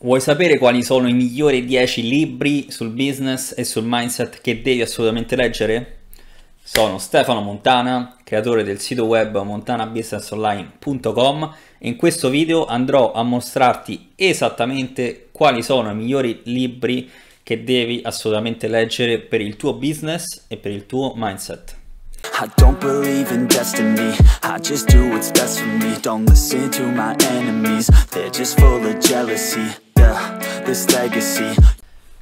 Vuoi sapere quali sono i migliori 10 libri sul business e sul mindset che devi assolutamente leggere? Sono Stefano Montana, creatore del sito web montanabusinessonline.com e in questo video andrò a mostrarti esattamente quali sono i migliori libri che devi assolutamente leggere per il tuo business e per il tuo mindset. I don't believe in destiny. I just do what's best for me. Don't listen to my enemies. They're just full of jealousy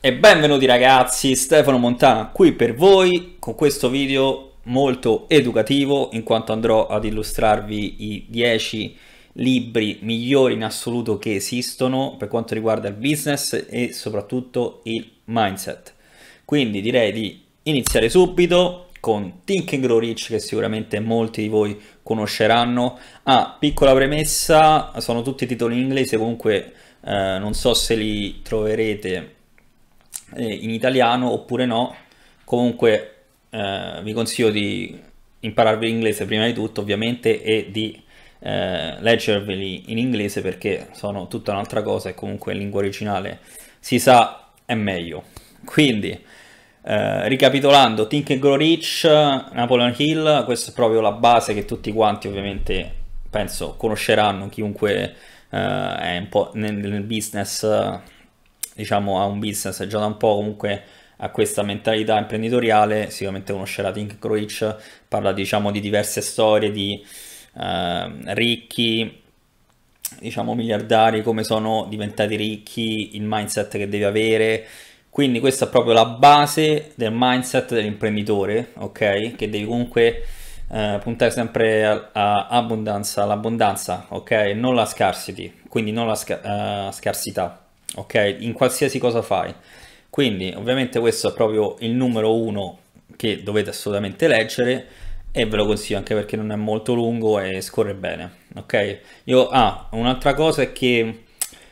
E benvenuti ragazzi, Stefano Montana qui per voi con questo video molto educativo in quanto andrò ad illustrarvi i 10 libri migliori in assoluto che esistono per quanto riguarda il business e soprattutto il mindset. Quindi direi di iniziare subito con Think and Grow Rich che sicuramente molti di voi conosceranno. Ah, piccola premessa, sono tutti titoli in inglese, comunque eh, non so se li troverete eh, in italiano oppure no. Comunque eh, vi consiglio di impararvi l'inglese prima di tutto ovviamente e di eh, leggerveli in inglese perché sono tutta un'altra cosa e comunque in lingua originale si sa è meglio. Quindi eh, ricapitolando, Think and Grow Rich, Napoleon Hill, questa è proprio la base che tutti quanti ovviamente penso conosceranno, chiunque è un po' nel, nel business, uh, diciamo ha un business già da un po' comunque ha questa mentalità imprenditoriale, sicuramente conoscerà Think Rich, parla diciamo di diverse storie di ricchi, diciamo miliardari, come sono diventati ricchi, il mindset che devi avere, quindi questa è proprio la base del mindset dell'imprenditore, ok? Che devi comunque eh, puntare sempre all'abbondanza, all'abbondanza, ok? Non la scarcity, quindi non la sca uh, scarsità, ok? In qualsiasi cosa fai. Quindi ovviamente questo è proprio il numero uno che dovete assolutamente leggere e ve lo consiglio anche perché non è molto lungo e scorre bene, ok? Io, ah, un'altra cosa è che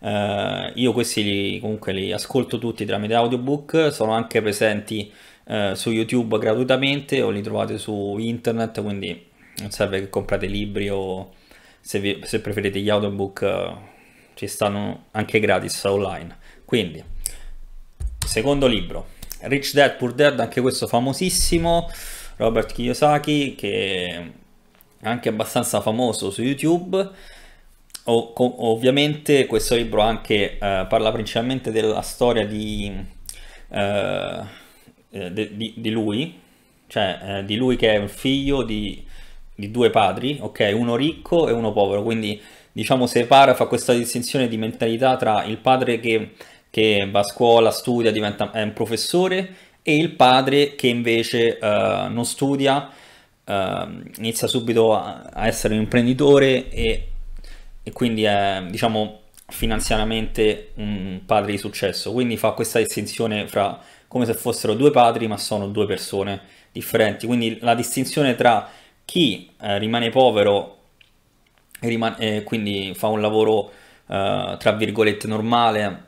Uh, io questi li, comunque li ascolto tutti tramite audiobook, sono anche presenti uh, su YouTube gratuitamente o li trovate su internet, quindi non serve che comprate libri o se, vi, se preferite gli audiobook uh, ci stanno anche gratis online. Quindi, secondo libro, Rich Dad Poor Dad, anche questo famosissimo, Robert Kiyosaki, che è anche abbastanza famoso su YouTube o, ovviamente questo libro anche eh, parla principalmente della storia di, eh, eh de, di, di lui, cioè eh, di lui che è un figlio di, di, due padri, ok? Uno ricco e uno povero, quindi diciamo separa, fa questa distinzione di mentalità tra il padre che, che va a scuola, studia, diventa, è un professore e il padre che invece eh, non studia, eh, inizia subito a, a essere un imprenditore e e quindi è diciamo finanziariamente un padre di successo quindi fa questa distinzione fra come se fossero due padri ma sono due persone differenti. Quindi la distinzione tra chi eh, rimane povero e rimane, eh, quindi fa un lavoro eh, tra virgolette normale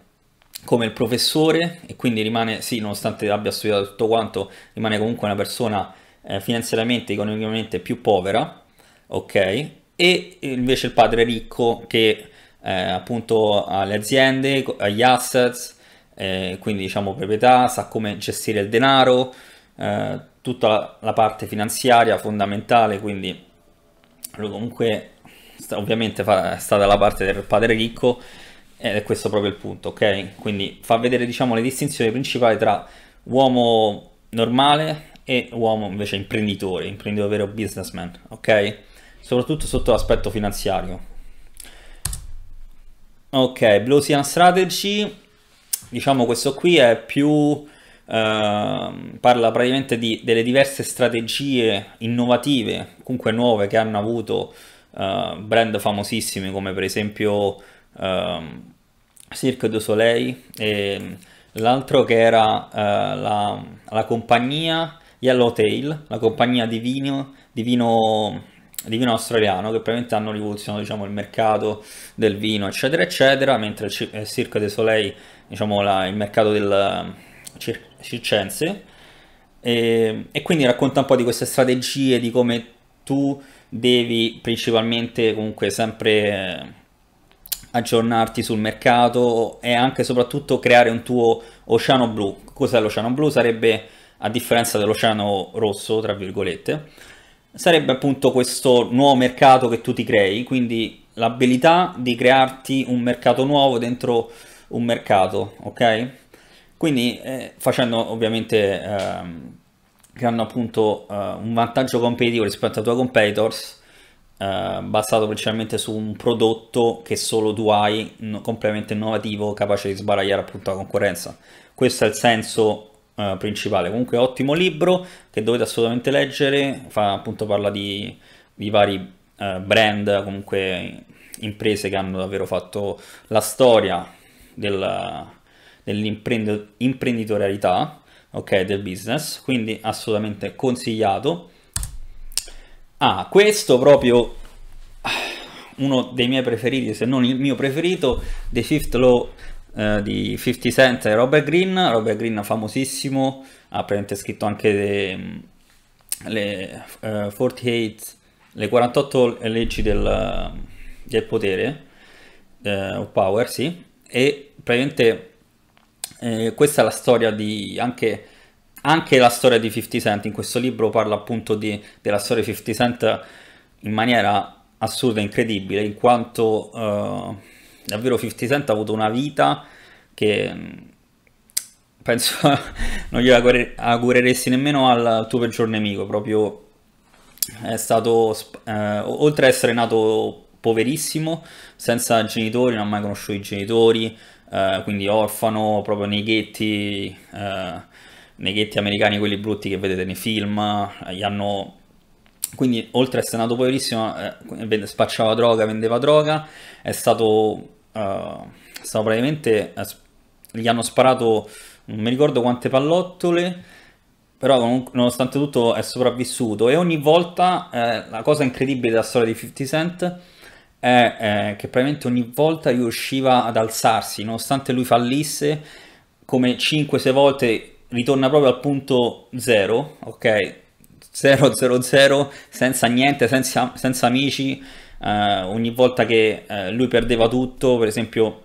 come il professore e quindi rimane sì nonostante abbia studiato tutto quanto rimane comunque una persona eh, finanziariamente economicamente più povera ok? E invece il padre ricco che eh, appunto le aziende, gli assets, eh, quindi diciamo proprietà, sa come gestire il denaro, eh, tutta la, la, parte finanziaria fondamentale, quindi comunque ovviamente fa, sta dalla parte del padre ricco ed è questo proprio il punto, ok? Quindi fa vedere diciamo le distinzioni principali tra uomo normale e uomo invece imprenditore, imprenditore vero businessman, ok? soprattutto sotto l'aspetto finanziario. Ok, Blue Ocean Strategy, diciamo questo qui è più... Uh, parla praticamente di, delle diverse strategie innovative, comunque nuove, che hanno avuto uh, brand famosissimi come per esempio uh, Cirque du Soleil e l'altro che era la, la, compagnia Yellowtail, la compagnia di vino, di vino di vino australiano che praticamente hanno rivoluzionato diciamo, il mercato del vino eccetera eccetera mentre eh, Cirque du Soleil diciamo la, il mercato del cir- circense e, e, quindi racconta un po' di queste strategie di come tu devi principalmente comunque sempre aggiornarti sul mercato e anche soprattutto creare un tuo oceano blu. Cos'è l'oceano blu? Sarebbe, a differenza dell'oceano rosso, tra virgolette, sarebbe appunto questo nuovo mercato che tu ti crei, quindi l'abilità di crearti un mercato nuovo dentro un mercato, ok? Quindi eh, facendo ovviamente, ehm, creando appunto eh, un vantaggio competitivo rispetto ai tuoi competitors, eh, basato principalmente su un prodotto che solo tu hai, no, completamente innovativo, capace di sbaragliare appunto la concorrenza. Questo è il senso eh, principale. Comunque ottimo libro che dovete assolutamente leggere, fa, appunto parla di, di vari eh, brand, comunque imprese che hanno davvero fatto la storia del, dell'imprenditorialità, ok, del business, quindi assolutamente consigliato Ah, questo proprio uno dei miei preferiti, se non il mio preferito, The Fifth Law eh, di 50 Cent e Robert Green. Robert Green famosissimo, ha praticamente scritto anche le, le uh, 48, le 48 leggi del, del potere, uh, of power, sì, e praticamente eh, questa è la storia di anche anche la storia di 50 Cent. In questo libro parla appunto di, della storia di 50 Cent in maniera assurda e incredibile, in quanto uh, davvero 50 Cent ha avuto una vita che mm, penso non gliela augureresti nemmeno al tuo peggior nemico, proprio è stato, eh, oltre ad essere nato poverissimo, senza genitori, non ha mai conosciuto i genitori, eh, quindi orfano, proprio nei ghetti, eh, nei ghetti americani, quelli brutti che vedete nei film, eh, gli hanno... Quindi, oltre a essere nato poverissimo, eh, spacciava droga, vendeva droga, è stato... Uh, stato praticamente... Eh, gli hanno sparato, non mi ricordo quante pallottole, però nonostante tutto è sopravvissuto. E ogni volta eh, la cosa incredibile della storia di 50 Cent è eh, che praticamente ogni volta riusciva ad alzarsi nonostante lui fallisse come 5-6 volte ritorna proprio al punto zero, ok? 0, 0, 0, senza niente, senza, senza amici, eh, ogni volta che eh, lui perdeva tutto, per esempio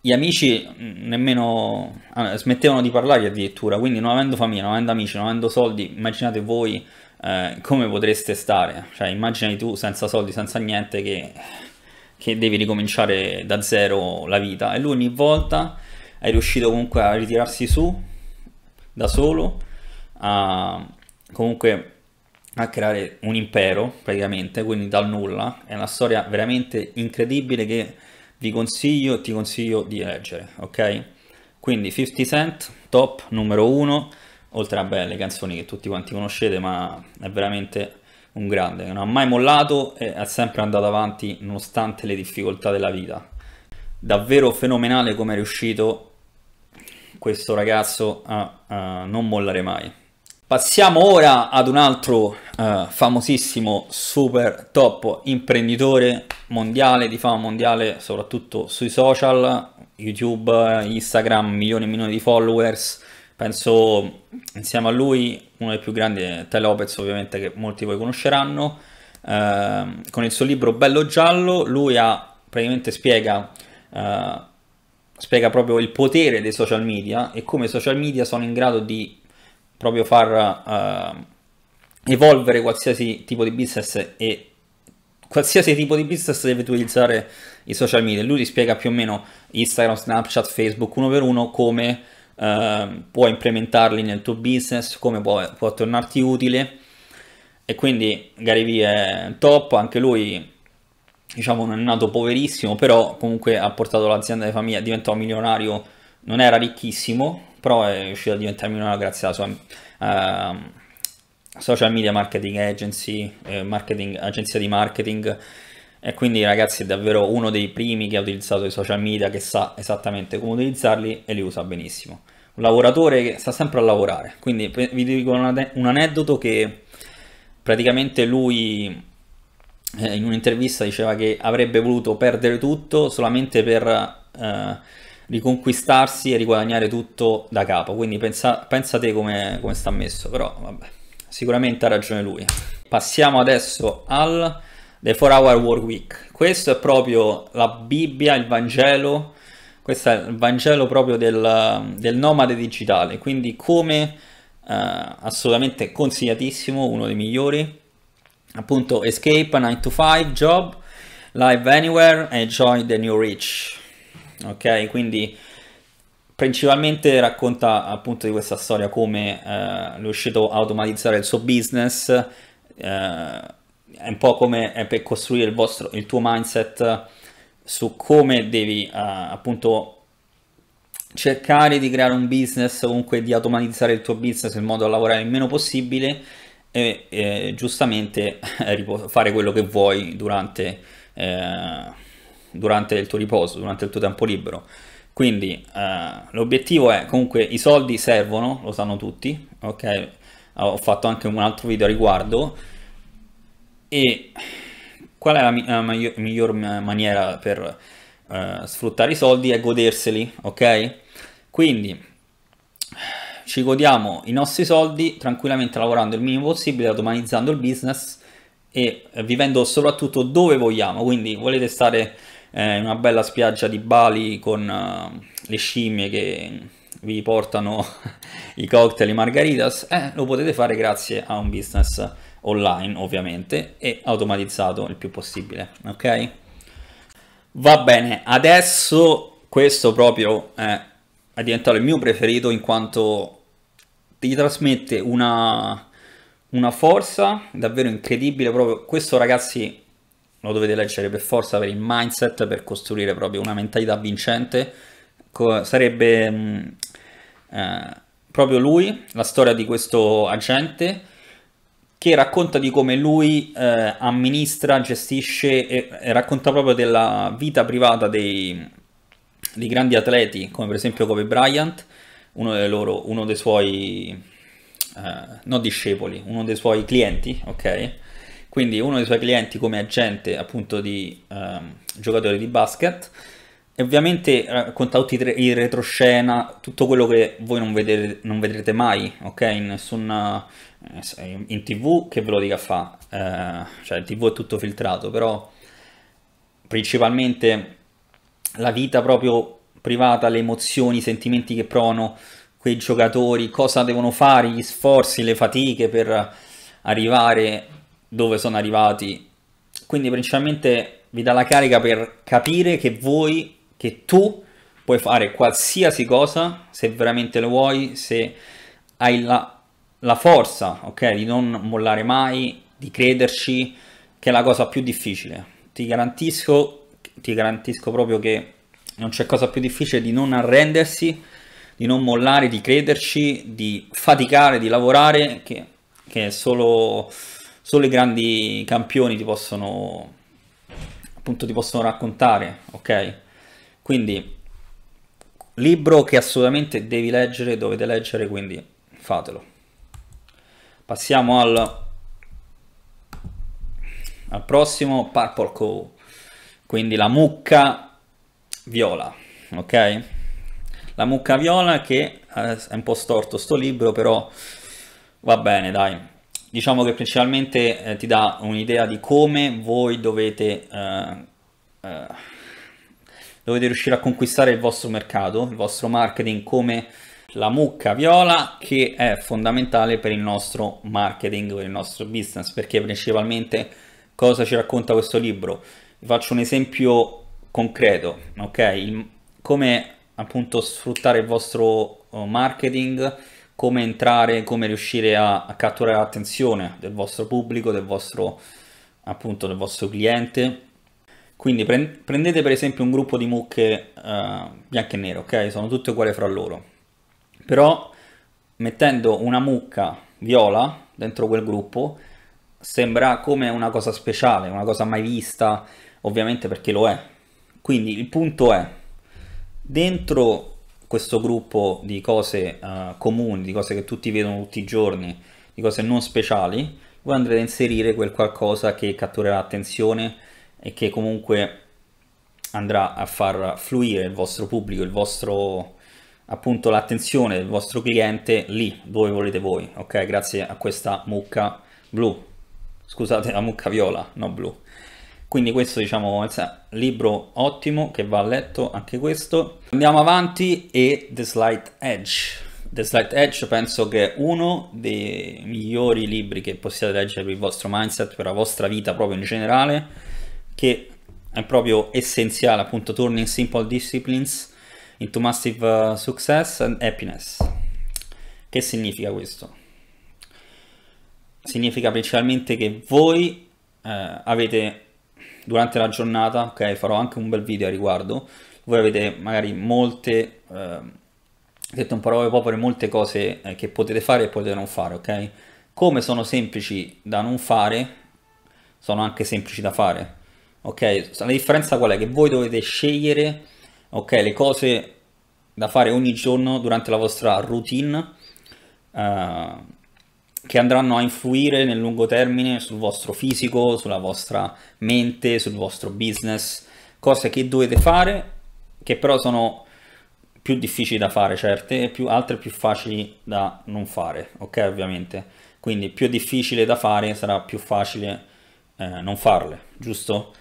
gli amici nemmeno eh, smettevano di parlare addirittura, quindi non avendo famiglia, non avendo amici, non avendo soldi, immaginate voi eh, come potreste stare, cioè immagini tu senza soldi, senza niente che, che devi ricominciare da zero la vita e lui ogni volta è riuscito comunque a ritirarsi su da solo, a, comunque a creare un impero praticamente, quindi dal nulla. È una storia veramente incredibile che vi consiglio, ti consiglio di leggere, ok? Quindi 50 Cent, top numero uno, oltre a belle canzoni che tutti quanti conoscete, ma è veramente un grande, non ha mai mollato e è sempre andato avanti nonostante le difficoltà della vita. Davvero fenomenale come è riuscito questo ragazzo a, a non mollare mai. Passiamo ora ad un altro uh, famosissimo super top imprenditore mondiale, di fama mondiale soprattutto sui social, YouTube, Instagram, milioni e milioni di followers. Penso insieme a lui uno dei più grandi è Te Lopez ovviamente che molti di voi conosceranno. Uh, con il suo libro Bello Giallo lui ha praticamente spiega uh, spiega proprio il potere dei social media e come i social media sono in grado di proprio far uh, evolvere qualsiasi tipo di business e qualsiasi tipo di business deve utilizzare i social media. Lui ti spiega più o meno Instagram, Snapchat, Facebook uno per uno come uh, puoi implementarli nel tuo business, come può, può tornarti utile. E quindi Gary Vee è top, anche lui diciamo non è nato poverissimo, però comunque ha portato l'azienda di famiglia, diventò milionario, non era ricchissimo, però è riuscito a diventare milionario grazie alla sua uh, social media marketing agency, eh, marketing, agenzia di marketing e quindi ragazzi è davvero uno dei primi che ha utilizzato i social media, che sa esattamente come utilizzarli e li usa benissimo. Un lavoratore che sta sempre a lavorare, quindi vi dico un aneddoto che praticamente lui eh, in un'intervista diceva che avrebbe voluto perdere tutto solamente per eh, riconquistarsi e riguadagnare tutto da capo. Quindi pensa, pensa te come, come sta messo, però vabbè, sicuramente ha ragione lui. Passiamo adesso al The 4 Hour Work Week. Questo è proprio la Bibbia, il Vangelo, questo è il Vangelo proprio del, del nomade digitale, quindi come eh, assolutamente consigliatissimo, uno dei migliori, appunto Escape a 9 to 5 job, Live Anywhere e Join the New Rich. Ok, quindi principalmente racconta appunto di questa storia come eh, è riuscito a automatizzare il suo business, eh, è un po' come per costruire il, vostro, il tuo mindset su come devi eh, appunto cercare di creare un business, comunque di automatizzare il tuo business in modo da lavorare il meno possibile e, e giustamente fare quello che vuoi durante, eh, durante il tuo riposo, durante il tuo tempo libero. Quindi eh, l'obiettivo è comunque i soldi servono, lo sanno tutti, ok? Ho fatto anche un altro video a riguardo e qual è la, mi la miglior maniera per uh, sfruttare i soldi? È goderseli, ok? Quindi ci godiamo i nostri soldi tranquillamente lavorando il minimo possibile, automatizzando il business e vivendo soprattutto dove vogliamo. Quindi volete stare eh, in una bella spiaggia di Bali con uh, le scimmie che vi portano i cocktail, i margaritas, eh, lo potete fare grazie a un business online ovviamente e automatizzato il più possibile, ok? Va bene, adesso questo proprio è, è diventato il mio preferito in quanto ti trasmette una, una forza davvero incredibile, proprio questo ragazzi lo dovete leggere per forza per il mindset, per costruire proprio una mentalità vincente, sarebbe mh, mm, eh, proprio lui, la storia di questo agente che racconta di come lui eh, amministra, gestisce e, e, racconta proprio della vita privata dei, dei, grandi atleti, come per esempio Kobe Bryant, uno, dei, loro, uno dei suoi, eh, non discepoli, uno dei suoi clienti, ok? Quindi uno dei suoi clienti come agente appunto di eh, giocatori di basket e ovviamente racconta tutti i retroscena, tutto quello che voi non, vedete, non vedrete mai, ok? In nessuna eh, in tv che ve lo dica fa, eh, cioè in tv è tutto filtrato, però principalmente la vita proprio privata, le emozioni, i sentimenti che provano quei giocatori, cosa devono fare, gli sforzi, le fatiche per arrivare dove sono arrivati. Quindi principalmente vi dà la carica per capire che voi, che tu puoi fare qualsiasi cosa se veramente lo vuoi, se hai la la forza, ok, di non mollare mai, di crederci, che è la cosa più difficile. Ti garantisco, ti garantisco proprio che non c'è cosa più difficile di non arrendersi, di non mollare, di crederci, di faticare, di lavorare, che, che solo, solo i grandi campioni ti possono, appunto, ti possono raccontare, ok? Quindi, libro che assolutamente devi leggere, dovete leggere, quindi fatelo. Passiamo al, al prossimo Purple Co. Quindi la mucca viola, ok? La mucca viola che eh, è un po' storto sto libro, però va bene, dai. Diciamo che principalmente eh, ti dà un'idea di come voi dovete, eh, eh, dovete riuscire a conquistare il vostro mercato, il vostro marketing, come la mucca viola che è fondamentale per il nostro marketing, per il nostro business, perché principalmente cosa ci racconta questo libro? Vi faccio un esempio concreto, ok? Il, come appunto sfruttare il vostro oh, marketing, come entrare, come riuscire a, a catturare l'attenzione del vostro pubblico, del vostro appunto del vostro cliente. Quindi prendete per esempio un gruppo di mucche uh, bianche e nere, ok? Sono tutte uguali fra loro però mettendo una mucca viola dentro quel gruppo sembra come una cosa speciale, una cosa mai vista, ovviamente perché lo è. Quindi il punto è, dentro questo gruppo di cose uh, comuni, di cose che tutti vedono tutti i giorni, di cose non speciali, voi andrete a inserire quel qualcosa che catturerà l'attenzione e che comunque andrà a far fluire il vostro pubblico, il vostro appunto l'attenzione del vostro cliente lì dove volete voi, ok? Grazie a questa mucca blu. scusate, la mucca viola, no blu. Quindi questo diciamo è un libro ottimo che va letto anche questo. Andiamo avanti e The Slight Edge. The Slight Edge penso che è uno dei migliori libri che possiate leggere per il vostro mindset, per la vostra vita proprio in generale, che è proprio essenziale, appunto, Turning Simple Disciplines into Massive uh, Success and Happiness. Che significa questo? Significa principalmente che voi eh, avete durante la giornata, ok, farò anche un bel video a riguardo, voi avete magari molte, eh, detto in parole povere, molte cose eh, che potete fare e potete non fare, ok? Come sono semplici da non fare, sono anche semplici da fare, ok? La differenza qual è? Che voi dovete scegliere, ok, le cose da fare ogni giorno durante la vostra routine, uh, che andranno a influire nel lungo termine sul vostro fisico, sulla vostra mente, sul vostro business, cose che dovete fare, che però sono più difficili da fare certe e più, altre più facili da non fare, ok ovviamente. Quindi più difficile da fare sarà più facile eh, non farle, giusto?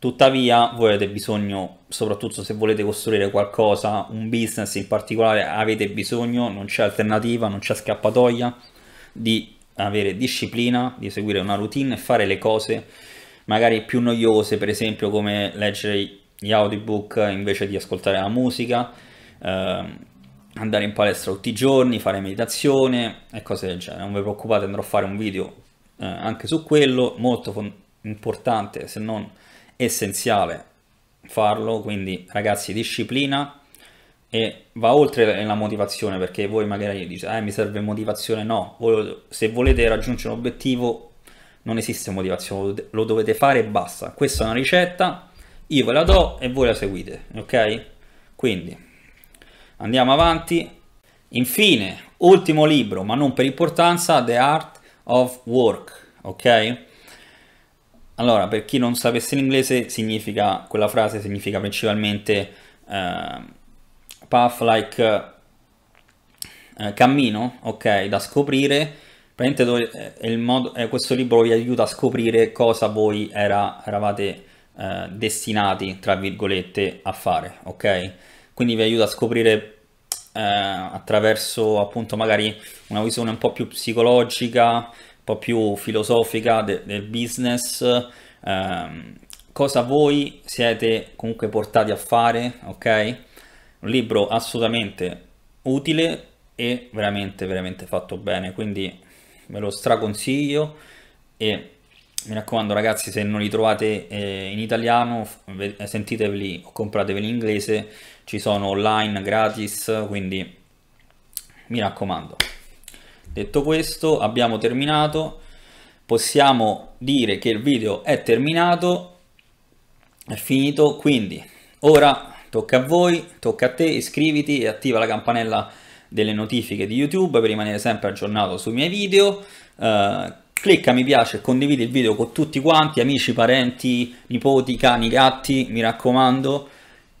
Tuttavia voi avete bisogno, soprattutto se volete costruire qualcosa, un business in particolare, avete bisogno, non c'è alternativa, non c'è scappatoia, di avere disciplina, di seguire una routine e fare le cose magari più noiose, per esempio come leggere gli audiobook invece di ascoltare la musica, eh, andare in palestra tutti i giorni, fare meditazione e cose del genere. Non vi preoccupate, andrò a fare un video eh, anche su quello, molto importante se non essenziale farlo, quindi ragazzi disciplina e va oltre la motivazione perché voi magari dite eh, mi serve motivazione. No se volete raggiungere un obiettivo non esiste motivazione lo dovete fare e basta. Questa è una ricetta io ve la do e voi la seguite ok? Quindi andiamo avanti. Infine ultimo libro ma non per importanza The Art of Work ok allora per chi non sapesse l'inglese significa quella frase significa principalmente eh, path like eh, cammino, ok, da scoprire. Praticamente eh, il modo, eh, questo libro vi aiuta a scoprire cosa voi era, eravate eh, destinati, tra virgolette, a fare, ok? Quindi vi aiuta a scoprire eh, attraverso appunto magari una visione un po' più psicologica, un po' più filosofica de del business, ehm, cosa voi siete comunque portati a fare, ok? un libro assolutamente utile e veramente veramente fatto bene quindi ve lo straconsiglio e mi raccomando ragazzi se non li trovate eh, in italiano sentiteveli o comprateveli in inglese ci sono online gratis quindi mi raccomando detto questo abbiamo terminato possiamo dire che il video è terminato è finito quindi ora Tocca a voi, tocca a te, iscriviti e attiva la campanella delle notifiche di YouTube per rimanere sempre aggiornato sui miei video. Uh, clicca mi piace e condividi il video con tutti quanti, amici, parenti, nipoti, cani, gatti, mi raccomando,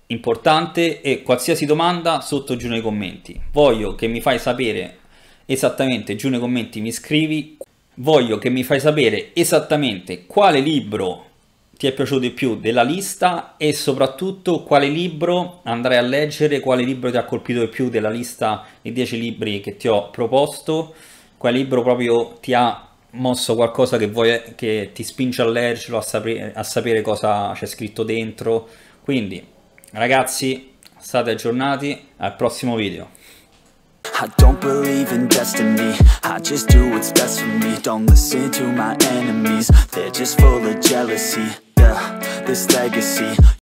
importante e qualsiasi domanda sotto giù nei commenti. Voglio che mi fai sapere esattamente giù nei commenti, mi scrivi, voglio che mi fai sapere esattamente quale libro ti è piaciuto di più della lista e soprattutto quale libro andrai a leggere, quale libro ti ha colpito di più della lista dei 10 libri che ti ho proposto, quale libro proprio ti ha mosso qualcosa che, vuoi, che ti spinge a leggerlo, a sapere, a sapere cosa c'è scritto dentro. Quindi ragazzi, state aggiornati, al prossimo video. I don't believe in destiny. I just do what's best for me. Don't listen to my enemies. They're just full of jealousy. Yeah, this legacy